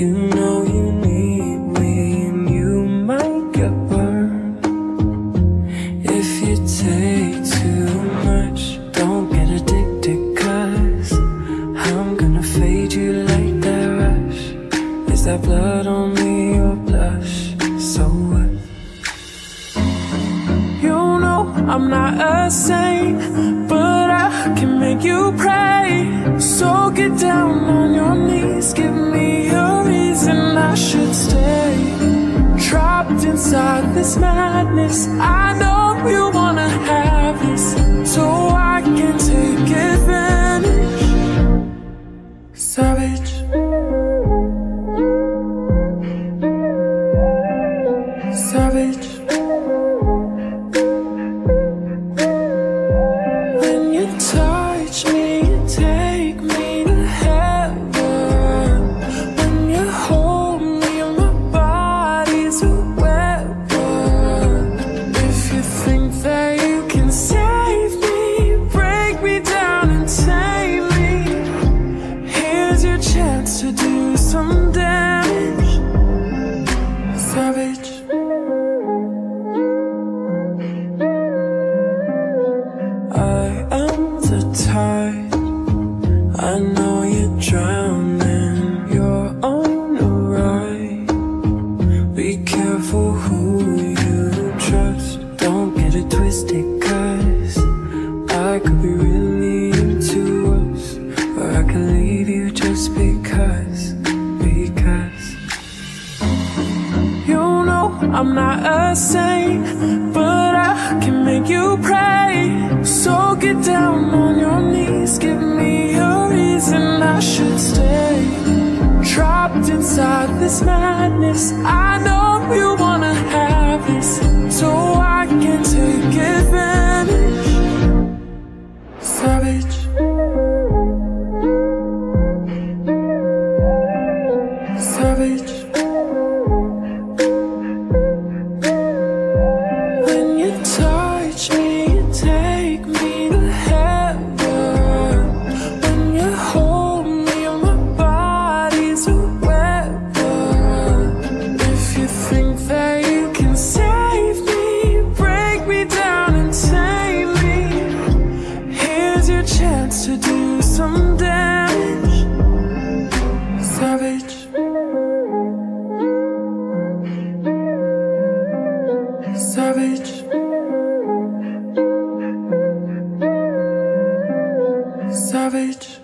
You know you need me and you might get burned If you take too much, don't get addicted cause I'm gonna fade you like that rush Is that blood on me or blush? So what? You know I'm not a saint But I can make you pray So get down knees Give me a reason I should stay Trapped inside this madness. I know you wanna have this. So tide. I know you're drowning. You're on a ride. Be careful who you trust. Don't get it twisted, cause I could be really into us. Or I could leave you just because. Because. You know I'm not a saint, but I can make you pray. So this madness, I know you wanna have this, so I can take advantage. Savage. Savage. When you touch me, you take me Savage. Savage.